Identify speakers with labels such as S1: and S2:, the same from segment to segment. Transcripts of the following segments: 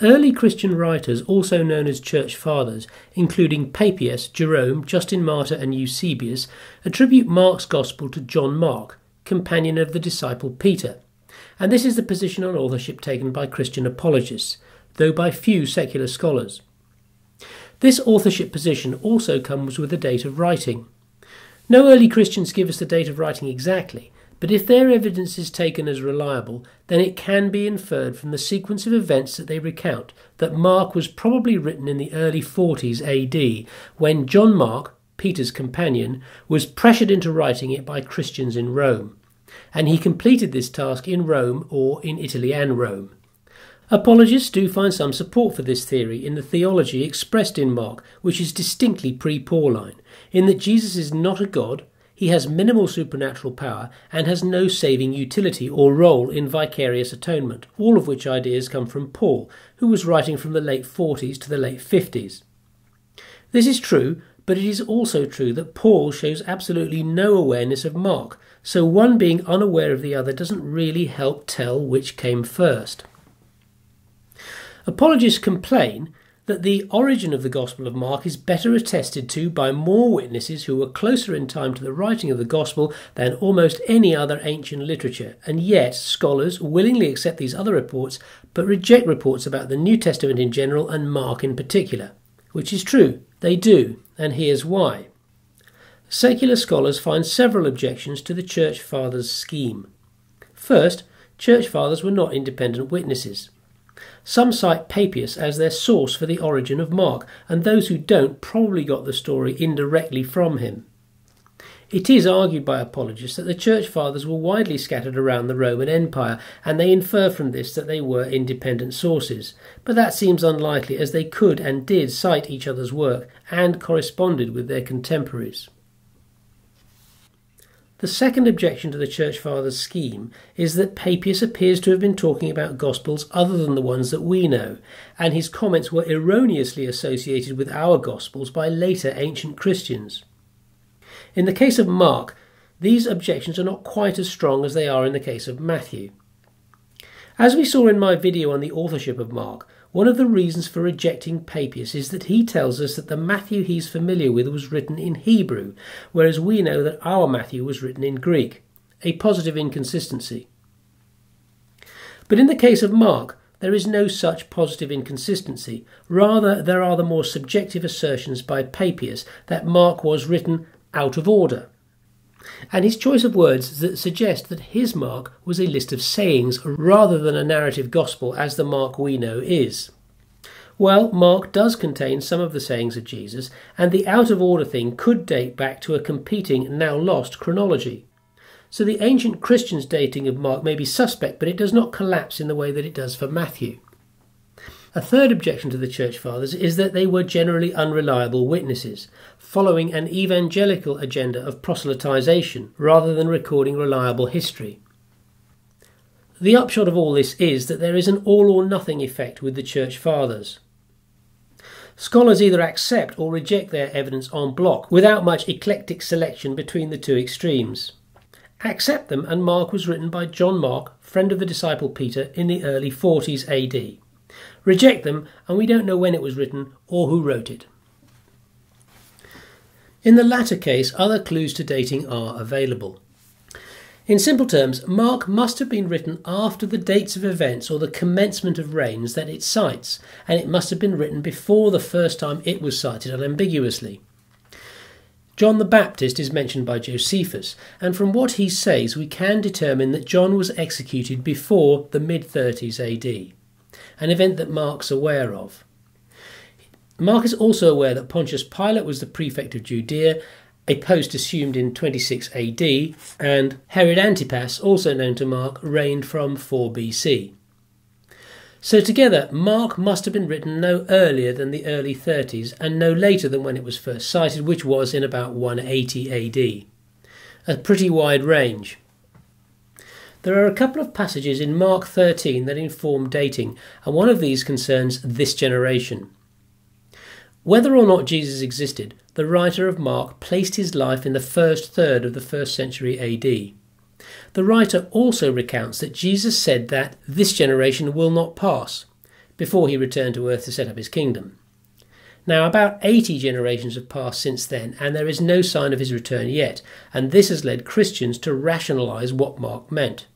S1: Early Christian writers, also known as church fathers, including Papias, Jerome, Justin Martyr, and Eusebius, attribute Mark's Gospel to John Mark, companion of the disciple Peter. And this is the position on authorship taken by Christian apologists, though by few secular scholars. This authorship position also comes with a date of writing. No early Christians give us the date of writing exactly, but if their evidence is taken as reliable, then it can be inferred from the sequence of events that they recount that Mark was probably written in the early 40s AD, when John Mark, Peter's companion, was pressured into writing it by Christians in Rome. And he completed this task in Rome or in Italy and Rome. Apologists do find some support for this theory in the theology expressed in Mark, which is distinctly pre Pauline, in that Jesus is not a god, he has minimal supernatural power and has no saving utility or role in vicarious atonement, all of which ideas come from Paul, who was writing from the late 40s to the late 50s. This is true, but it is also true that Paul shows absolutely no awareness of Mark, so one being unaware of the other doesn't really help tell which came first. Apologists complain that the origin of the Gospel of Mark is better attested to by more witnesses who were closer in time to the writing of the Gospel than almost any other ancient literature, and yet scholars willingly accept these other reports but reject reports about the New Testament in general and Mark in particular. Which is true, they do, and here's why. Secular scholars find several objections to the Church Fathers' scheme. First, Church Fathers were not independent witnesses. Some cite Papias as their source for the origin of Mark, and those who don't probably got the story indirectly from him. It is argued by apologists that the Church Fathers were widely scattered around the Roman Empire, and they infer from this that they were independent sources. But that seems unlikely, as they could and did cite each other's work and corresponded with their contemporaries. The second objection to the Church Fathers' scheme is that Papias appears to have been talking about Gospels other than the ones that we know, and his comments were erroneously associated with our Gospels by later ancient Christians. In the case of Mark, these objections are not quite as strong as they are in the case of Matthew. As we saw in my video on the authorship of Mark, one of the reasons for rejecting Papias is that he tells us that the Matthew he's familiar with was written in Hebrew, whereas we know that our Matthew was written in Greek, a positive inconsistency. But in the case of Mark, there is no such positive inconsistency. Rather, there are the more subjective assertions by Papias that Mark was written out of order, and his choice of words that suggest that his mark was a list of sayings rather than a narrative gospel as the mark we know is. Well, Mark does contain some of the sayings of Jesus, and the out of order thing could date back to a competing, now lost chronology. So the ancient Christians' dating of Mark may be suspect, but it does not collapse in the way that it does for Matthew. A third objection to the Church Fathers is that they were generally unreliable witnesses, following an evangelical agenda of proselytization rather than recording reliable history. The upshot of all this is that there is an all or nothing effect with the Church Fathers. Scholars either accept or reject their evidence en bloc without much eclectic selection between the two extremes. Accept them, and Mark was written by John Mark, friend of the disciple Peter, in the early 40s AD reject them, and we don't know when it was written or who wrote it. In the latter case, other clues to dating are available. In simple terms, Mark must have been written after the dates of events or the commencement of reigns that it cites, and it must have been written before the first time it was cited unambiguously. John the Baptist is mentioned by Josephus, and from what he says, we can determine that John was executed before the mid 30s AD an event that Mark's aware of. Mark is also aware that Pontius Pilate was the prefect of Judea, a post assumed in 26 AD, and Herod Antipas, also known to Mark, reigned from 4 BC. So, together, Mark must have been written no earlier than the early 30s and no later than when it was first cited, which was in about 180 AD. A pretty wide range. There are a couple of passages in Mark 13 that inform dating, and one of these concerns this generation. Whether or not Jesus existed, the writer of Mark placed his life in the first third of the first century AD. The writer also recounts that Jesus said that this generation will not pass. before he returned to earth to set up his kingdom. Now, about 80 generations have passed since then, and there is no sign of his return yet, and this has led Christians to rationalise what Mark meant.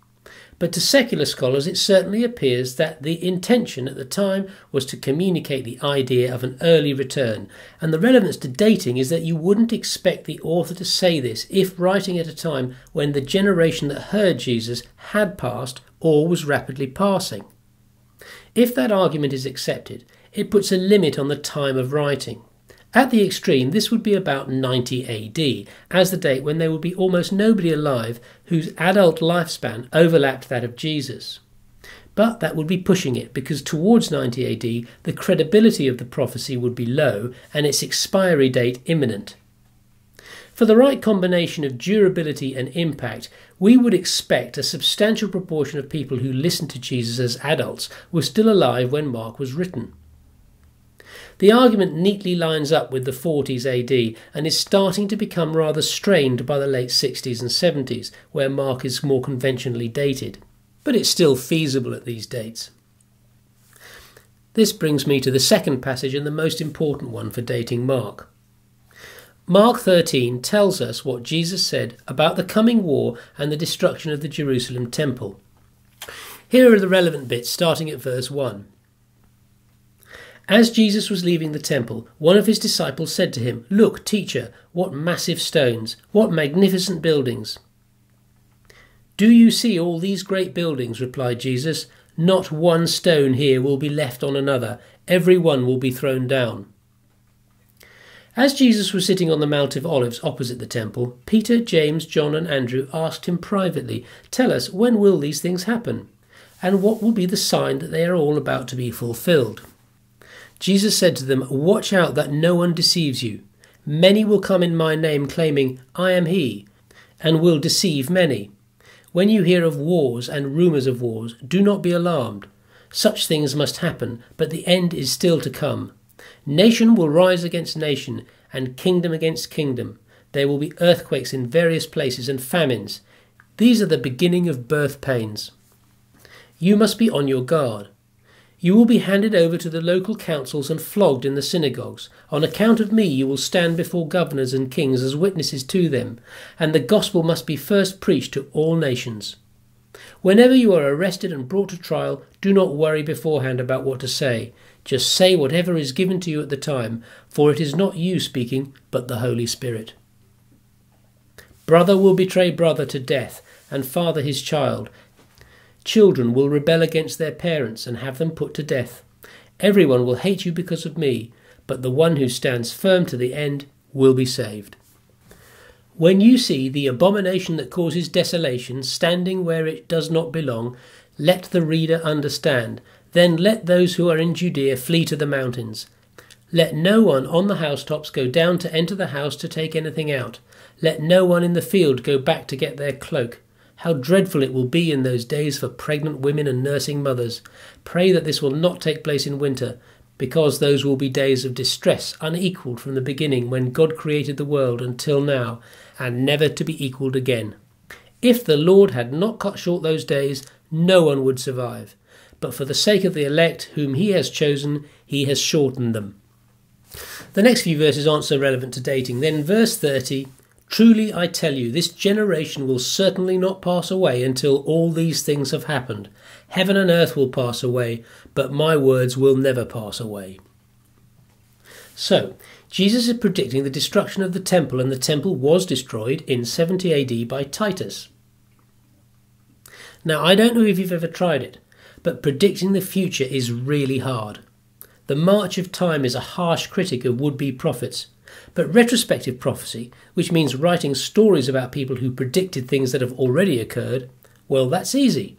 S1: But to secular scholars, it certainly appears that the intention at the time was to communicate the idea of an early return. And the relevance to dating is that you wouldn't expect the author to say this if writing at a time when the generation that heard Jesus had passed or was rapidly passing. If that argument is accepted, it puts a limit on the time of writing. At the extreme, this would be about 90 AD, as the date when there would be almost nobody alive whose adult lifespan overlapped that of Jesus. But that would be pushing it, because towards 90 AD, the credibility of the prophecy would be low and its expiry date imminent. For the right combination of durability and impact, we would expect a substantial proportion of people who listened to Jesus as adults were still alive when Mark was written. The argument neatly lines up with the 40s AD and is starting to become rather strained by the late 60s and 70s, where Mark is more conventionally dated. But it's still feasible at these dates. This brings me to the second passage and the most important one for dating Mark. Mark 13 tells us what Jesus said about the coming war and the destruction of the Jerusalem temple. Here are the relevant bits starting at verse 1. As Jesus was leaving the temple, one of his disciples said to him, Look, teacher, what massive stones, what magnificent buildings. Do you see all these great buildings? replied Jesus. Not one stone here will be left on another, every one will be thrown down. As Jesus was sitting on the Mount of Olives opposite the temple, Peter, James, John, and Andrew asked him privately, Tell us, when will these things happen? And what will be the sign that they are all about to be fulfilled? Jesus said to them, Watch out that no one deceives you. Many will come in my name, claiming, I am he, and will deceive many. When you hear of wars and rumours of wars, do not be alarmed. Such things must happen, but the end is still to come. Nation will rise against nation, and kingdom against kingdom. There will be earthquakes in various places and famines. These are the beginning of birth pains. You must be on your guard. You will be handed over to the local councils and flogged in the synagogues. On account of me, you will stand before governors and kings as witnesses to them, and the gospel must be first preached to all nations. Whenever you are arrested and brought to trial, do not worry beforehand about what to say. Just say whatever is given to you at the time, for it is not you speaking, but the Holy Spirit. Brother will betray brother to death, and father his child, Children will rebel against their parents and have them put to death. Everyone will hate you because of me, but the one who stands firm to the end will be saved. When you see the abomination that causes desolation standing where it does not belong, let the reader understand. Then let those who are in Judea flee to the mountains. Let no one on the housetops go down to enter the house to take anything out. Let no one in the field go back to get their cloak. How dreadful it will be in those days for pregnant women and nursing mothers. Pray that this will not take place in winter, because those will be days of distress unequalled from the beginning when God created the world until now, and never to be equalled again. If the Lord had not cut short those days, no one would survive. But for the sake of the elect whom he has chosen, he has shortened them. The next few verses aren't so relevant to dating. Then, verse 30 Truly I tell you, this generation will certainly not pass away until all these things have happened. Heaven and earth will pass away, but my words will never pass away. So, Jesus is predicting the destruction of the temple, and the temple was destroyed in 70 AD by Titus. Now, I don't know if you've ever tried it, but predicting the future is really hard. The march of time is a harsh critic of would be prophets, but retrospective prophecy, which means writing stories about people who predicted things that have already occurred, well, that's easy.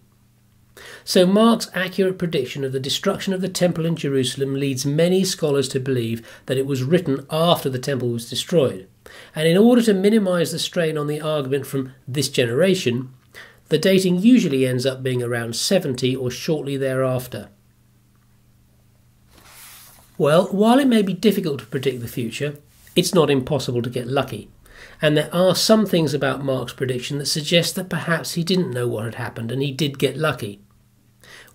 S1: So Mark's accurate prediction of the destruction of the temple in Jerusalem leads many scholars to believe that it was written after the temple was destroyed. And in order to minimize the strain on the argument from this generation, the dating usually ends up being around 70 or shortly thereafter. Well, while it may be difficult to predict the future, it's not impossible to get lucky. And there are some things about Mark's prediction that suggest that perhaps he didn't know what had happened and he did get lucky.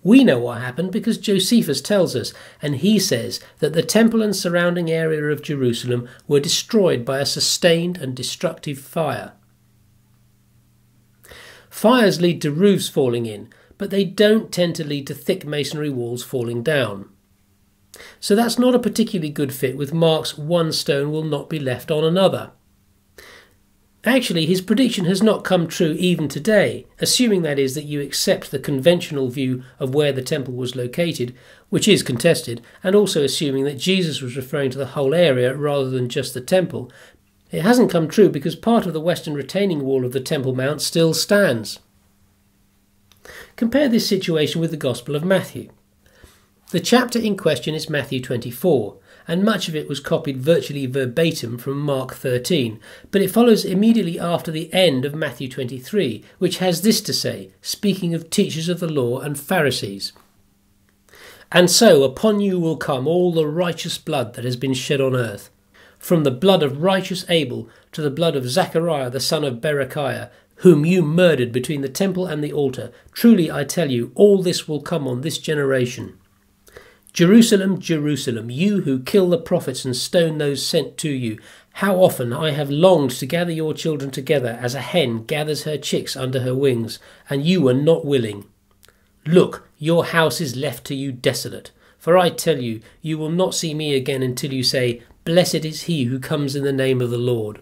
S1: We know what happened because Josephus tells us, and he says that the temple and surrounding area of Jerusalem were destroyed by a sustained and destructive fire. Fires lead to roofs falling in, but they don't tend to lead to thick masonry walls falling down. So that's not a particularly good fit with Mark's one stone will not be left on another. Actually, his prediction has not come true even today, assuming that is that you accept the conventional view of where the temple was located, which is contested, and also assuming that Jesus was referring to the whole area rather than just the temple. It hasn't come true because part of the western retaining wall of the Temple Mount still stands. Compare this situation with the Gospel of Matthew. The chapter in question is Matthew 24, and much of it was copied virtually verbatim from Mark 13, but it follows immediately after the end of Matthew 23, which has this to say, speaking of teachers of the law and Pharisees. And so upon you will come all the righteous blood that has been shed on earth, from the blood of righteous Abel to the blood of Zachariah the son of Berechiah, whom you murdered between the temple and the altar. Truly I tell you, all this will come on this generation. Jerusalem, Jerusalem, you who kill the prophets and stone those sent to you, how often I have longed to gather your children together as a hen gathers her chicks under her wings, and you were not willing. Look, your house is left to you desolate. For I tell you, you will not see me again until you say, Blessed is he who comes in the name of the Lord.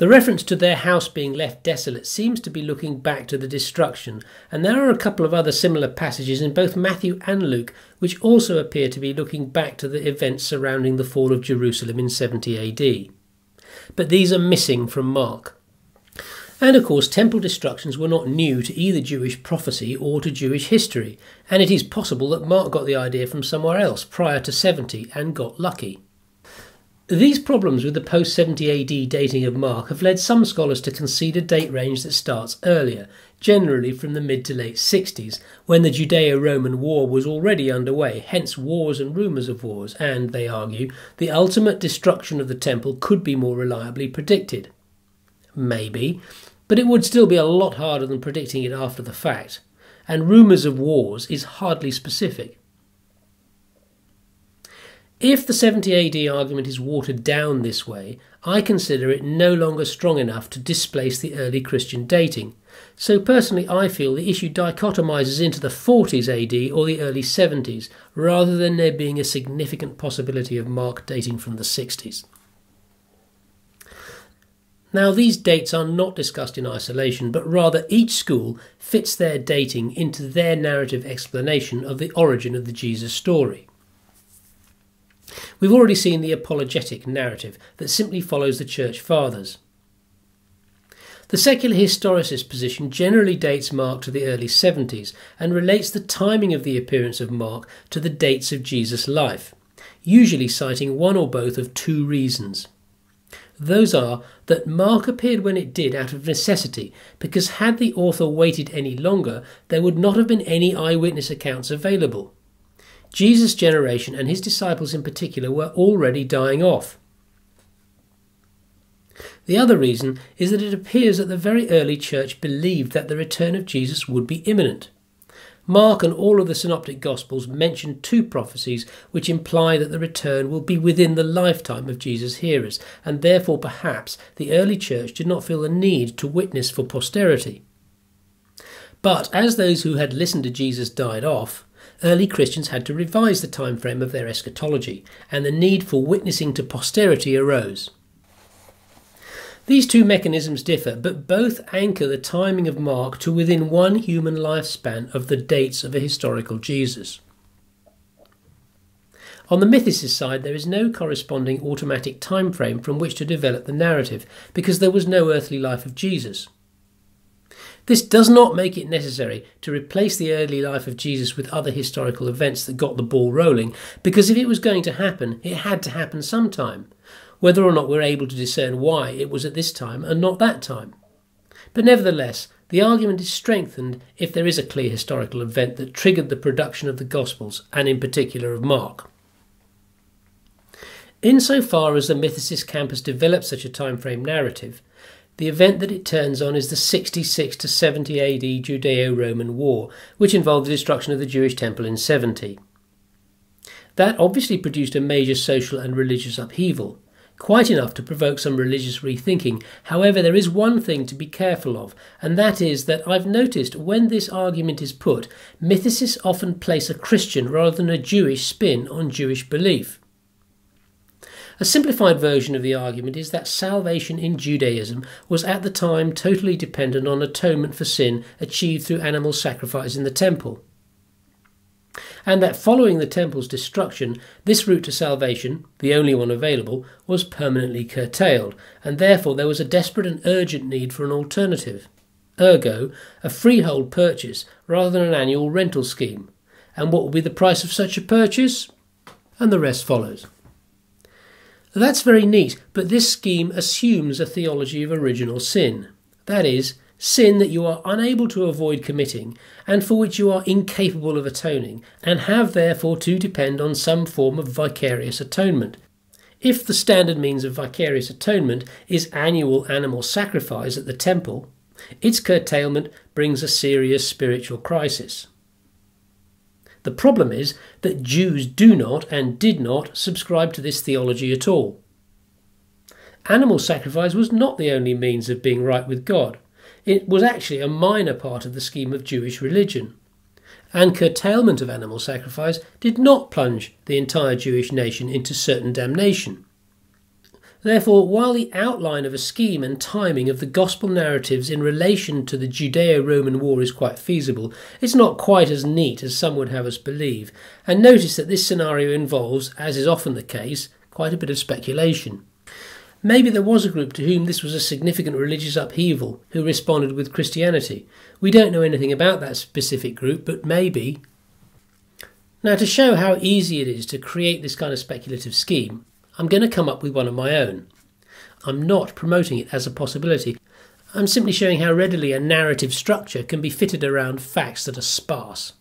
S1: The reference to their house being left desolate seems to be looking back to the destruction, and there are a couple of other similar passages in both Matthew and Luke which also appear to be looking back to the events surrounding the fall of Jerusalem in 70 AD. But these are missing from Mark. And of course, temple destructions were not new to either Jewish prophecy or to Jewish history, and it is possible that Mark got the idea from somewhere else prior to 70 and got lucky. These problems with the post 70 AD dating of Mark have led some scholars to concede a date range that starts earlier, generally from the mid to late 60s, when the Judeo Roman War was already underway, hence wars and rumours of wars, and, they argue, the ultimate destruction of the temple could be more reliably predicted. Maybe, but it would still be a lot harder than predicting it after the fact, and rumours of wars is hardly specific. If the 70 AD argument is watered down this way, I consider it no longer strong enough to displace the early Christian dating. So personally, I feel the issue dichotomizes into the 40s AD or the early 70s, rather than there being a significant possibility of Mark dating from the 60s. Now, these dates are not discussed in isolation, but rather each school fits their dating into their narrative explanation of the origin of the Jesus story. We've already seen the apologetic narrative that simply follows the Church Fathers. The secular historicist position generally dates Mark to the early 70s and relates the timing of the appearance of Mark to the dates of Jesus' life, usually citing one or both of two reasons. Those are that Mark appeared when it did out of necessity, because had the author waited any longer, there would not have been any eyewitness accounts available. Jesus' generation and his disciples in particular were already dying off. The other reason is that it appears that the very early church believed that the return of Jesus would be imminent. Mark and all of the synoptic gospels mention two prophecies which imply that the return will be within the lifetime of Jesus' hearers, and therefore perhaps the early church did not feel the need to witness for posterity. But as those who had listened to Jesus died off, early Christians had to revise the time frame of their eschatology, and the need for witnessing to posterity arose. These two mechanisms differ, but both anchor the timing of Mark to within one human lifespan of the dates of a historical Jesus. On the mythicist side, there is no corresponding automatic time frame from which to develop the narrative, because there was no earthly life of Jesus. This does not make it necessary to replace the early life of Jesus with other historical events that got the ball rolling, because if it was going to happen, it had to happen sometime, whether or not we're able to discern why it was at this time and not that time. But nevertheless, the argument is strengthened if there is a clear historical event that triggered the production of the Gospels, and in particular of Mark. Insofar as the mythicist camp has developed such a time frame narrative, the event that it turns on is the 66 to 70 AD Judeo Roman War, which involved the destruction of the Jewish temple in 70. That obviously produced a major social and religious upheaval, quite enough to provoke some religious rethinking. However, there is one thing to be careful of, and that is that I've noticed when this argument is put, mythicists often place a Christian rather than a Jewish spin on Jewish belief. A simplified version of the argument is that salvation in Judaism was at the time totally dependent on atonement for sin achieved through animal sacrifice in the temple. And that following the temple's destruction, this route to salvation, the only one available, was permanently curtailed, and therefore there was a desperate and urgent need for an alternative. Ergo, a freehold purchase rather than an annual rental scheme. And what will be the price of such a purchase? And the rest follows. That's very neat, but this scheme assumes a theology of original sin. That is, sin that you are unable to avoid committing and for which you are incapable of atoning, and have therefore to depend on some form of vicarious atonement. If the standard means of vicarious atonement is annual animal sacrifice at the temple, its curtailment brings a serious spiritual crisis. The problem is that Jews do not and did not subscribe to this theology at all. Animal sacrifice was not the only means of being right with God. It was actually a minor part of the scheme of Jewish religion. And curtailment of animal sacrifice did not plunge the entire Jewish nation into certain damnation. Therefore, while the outline of a scheme and timing of the gospel narratives in relation to the Judeo Roman war is quite feasible, it's not quite as neat as some would have us believe. And notice that this scenario involves, as is often the case, quite a bit of speculation. Maybe there was a group to whom this was a significant religious upheaval who responded with Christianity. We don't know anything about that specific group, but maybe. Now, to show how easy it is to create this kind of speculative scheme, I'm going to come up with one of my own. I'm not promoting it as a possibility. I'm simply showing how readily a narrative structure can be fitted around facts that are sparse.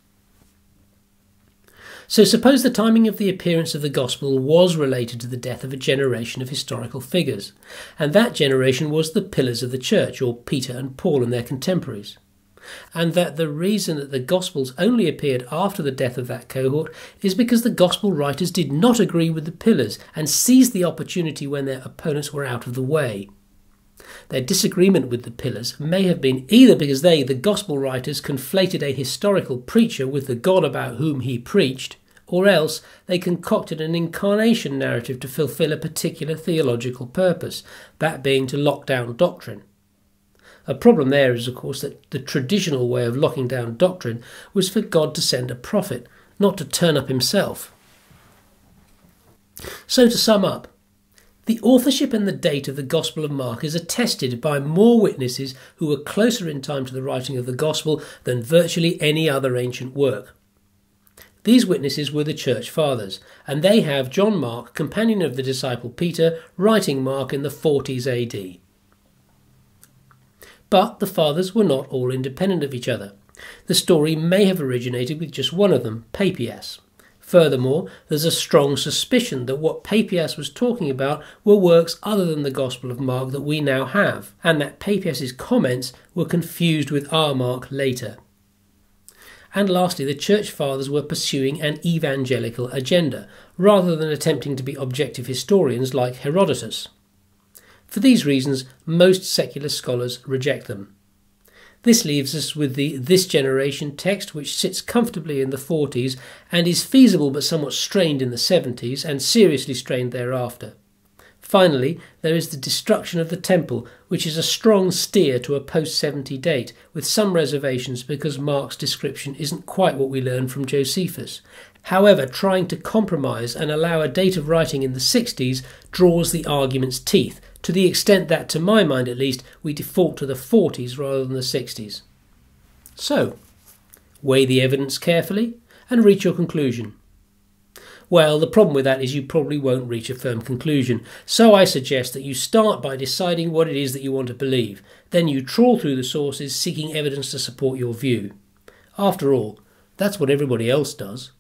S1: So, suppose the timing of the appearance of the Gospel was related to the death of a generation of historical figures, and that generation was the pillars of the church, or Peter and Paul and their contemporaries and that the reason that the Gospels only appeared after the death of that cohort is because the Gospel writers did not agree with the pillars and seized the opportunity when their opponents were out of the way. Their disagreement with the pillars may have been either because they, the Gospel writers, conflated a historical preacher with the God about whom he preached, or else they concocted an incarnation narrative to fulfill a particular theological purpose, that being to lock down doctrine. A problem there is, of course, that the traditional way of locking down doctrine was for God to send a prophet, not to turn up himself. So, to sum up, the authorship and the date of the Gospel of Mark is attested by more witnesses who were closer in time to the writing of the Gospel than virtually any other ancient work. These witnesses were the Church Fathers, and they have John Mark, companion of the disciple Peter, writing Mark in the 40s AD. But the fathers were not all independent of each other. The story may have originated with just one of them, Papias. Furthermore, there's a strong suspicion that what Papias was talking about were works other than the Gospel of Mark that we now have, and that Papias's comments were confused with our Mark later. And lastly, the Church Fathers were pursuing an evangelical agenda, rather than attempting to be objective historians like Herodotus. For these reasons, most secular scholars reject them. This leaves us with the This Generation text, which sits comfortably in the 40s and is feasible but somewhat strained in the 70s and seriously strained thereafter. Finally, there is the destruction of the temple, which is a strong steer to a post 70 date, with some reservations because Mark's description isn't quite what we learn from Josephus. However, trying to compromise and allow a date of writing in the 60s draws the argument's teeth, to the extent that, to my mind at least, we default to the 40s rather than the 60s. So, weigh the evidence carefully and reach your conclusion. Well, the problem with that is you probably won't reach a firm conclusion. So I suggest that you start by deciding what it is that you want to believe. Then you trawl through the sources seeking evidence to support your view. After all, that's what everybody else does.